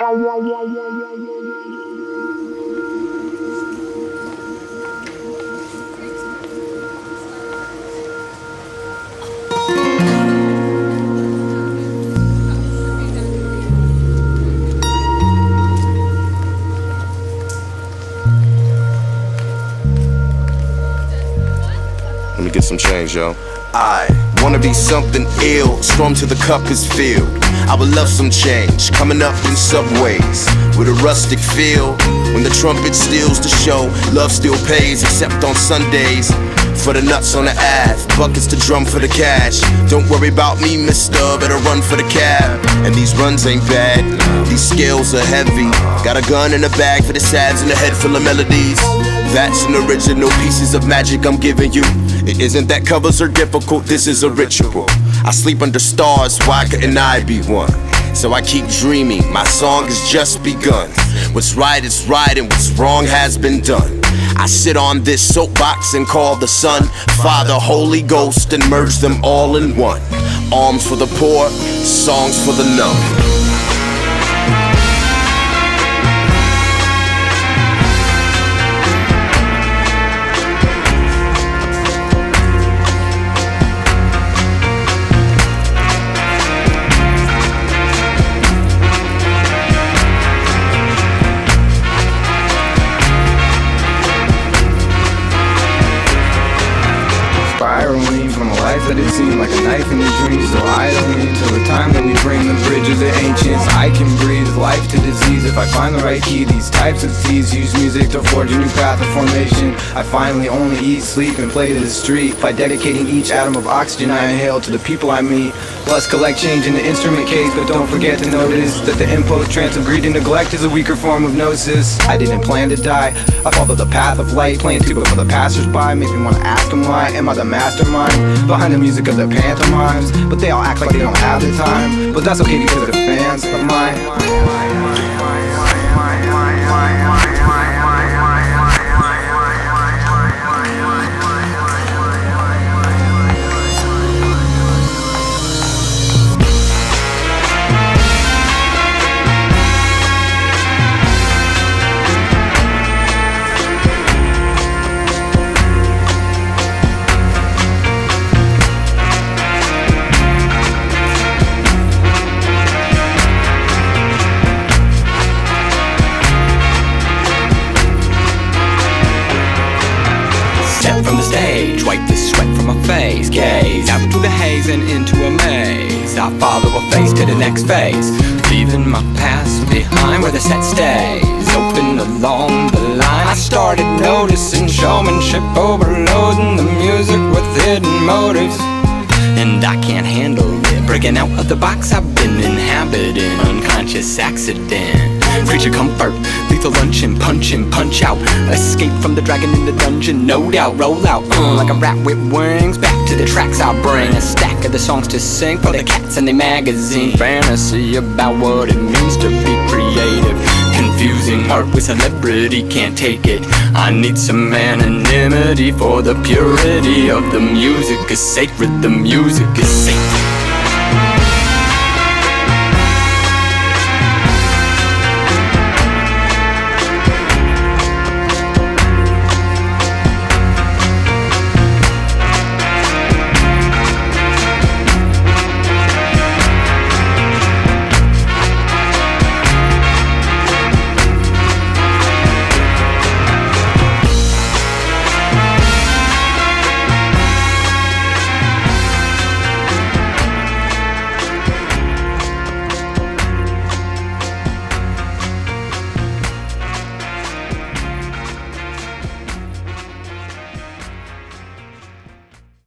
Let me get some change, yo. I wanna be something ill. Storm to the cup is filled. I would love some change. Coming up in subways with a rustic feel. When the trumpet steals the show, love still pays, except on Sundays. For the nuts on the Ave, buckets to drum for the cash. Don't worry about me, mister, better run for the cab. And these runs ain't bad, these scales are heavy. Got a gun in a bag for the sads and a head full of melodies. That's an original pieces of magic I'm giving you. It isn't that covers are difficult, this is a ritual. I sleep under stars, why couldn't I be one? So I keep dreaming, my song has just begun. What's right is right and what's wrong has been done. I sit on this soapbox and call the Son, Father, Holy Ghost, and merge them all in one. Alms for the poor, songs for the numb. Life that it seemed like a knife in a dream So idling till the time that we bring the bridge of the ancients. I can breathe life to disease. If I find the right key These types of seeds use music to forge a new path of formation. I finally only eat, sleep, and play to the street. By dedicating each atom of oxygen I inhale to the people I meet. Plus collect change in the instrument case But don't forget to notice that the imposed trance of greed and neglect Is a weaker form of gnosis. I didn't plan to die. I followed the path of light Playing tuba for the passersby. Makes me wanna ask them why. Am I the mastermind behind the music of their pantomimes? But they all act like they don't have the time But that's okay because they're fans of mine face Gaze. Out through the haze and into a maze. I follow a face to the next phase. Leaving my past behind where the set stays. Open along the line. I started noticing showmanship overloading the music with hidden motives. And I can't handle it. Breaking out of the box I've been inhabiting. Unconscious accident. Creature comfort, lethal luncheon Punch in, punch out. Escape from the dragon in the dungeon No doubt, roll out uh, Like a rat with wings. Back to the tracks I'll bring. A stack of the songs to sing For the cats in the magazine. Fantasy about what it means to be creative. Confusing art with celebrity Can't take it. I need some anonymity For the purity of the music. Is sacred The music is sacred